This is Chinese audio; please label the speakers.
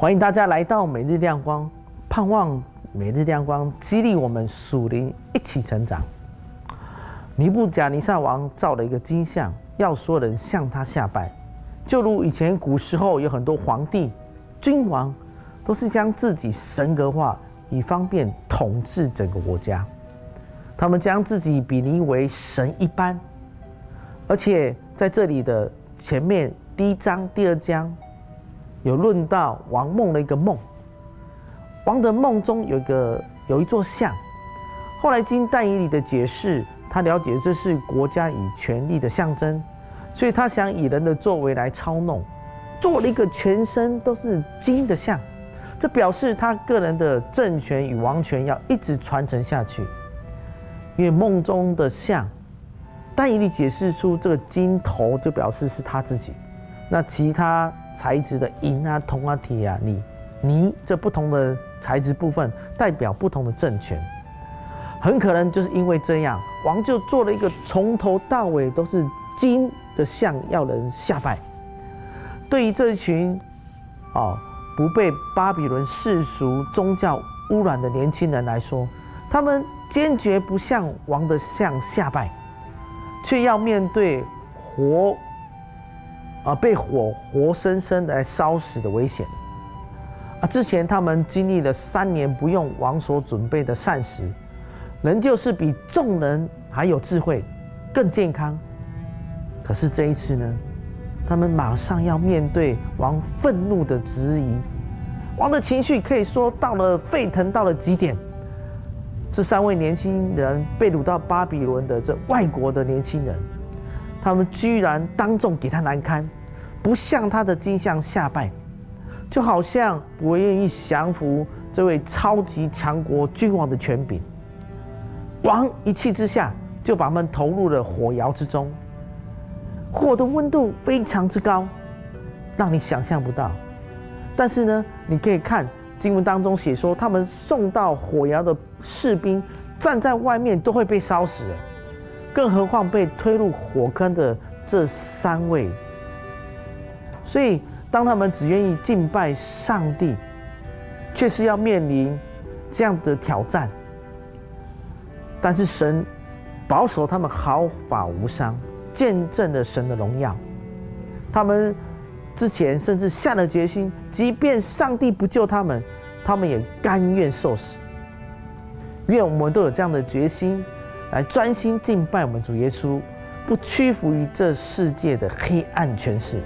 Speaker 1: 欢迎大家来到每日亮光，盼望每日亮光激励我们属灵一起成长。尼布甲尼撒王造了一个金像，要所有人向他下拜，就如以前古时候有很多皇帝、君王，都是将自己神格化，以方便统治整个国家。他们将自己比拟为神一般，而且在这里的前面第一章、第二章。有论到王梦的一个梦，王的梦中有一个有一座像，后来经但以理的解释，他了解这是国家以权力的象征，所以他想以人的作为来操弄，做了一个全身都是金的像，这表示他个人的政权与王权要一直传承下去，因为梦中的像，但以理解释出这个金头就表示是他自己，那其他。材质的银啊、铜啊、铁啊、锂、泥这不同的材质部分，代表不同的政权。很可能就是因为这样，王就做了一个从头到尾都是金的像，要人下拜。对于这一群哦不被巴比伦世俗宗教污染的年轻人来说，他们坚决不向王的像下拜，却要面对活。啊！被火活生生的来烧死的危险啊！之前他们经历了三年不用王所准备的膳食，仍旧是比众人还有智慧、更健康。可是这一次呢，他们马上要面对王愤怒的质疑，王的情绪可以说到了沸腾到了极点。这三位年轻人被掳到巴比伦的这外国的年轻人。他们居然当众给他难堪，不向他的金像下拜，就好像不愿意降服这位超级强国君王的权柄。王一气之下，就把他们投入了火窑之中，火的温度非常之高，让你想象不到。但是呢，你可以看经文当中写说，他们送到火窑的士兵站在外面都会被烧死。更何况被推入火坑的这三位，所以当他们只愿意敬拜上帝，却是要面临这样的挑战。但是神保守他们毫发无伤，见证了神的荣耀。他们之前甚至下了决心，即便上帝不救他们，他们也甘愿受死。愿我们都有这样的决心。来专心敬拜我们主耶稣，不屈服于这世界的黑暗权势。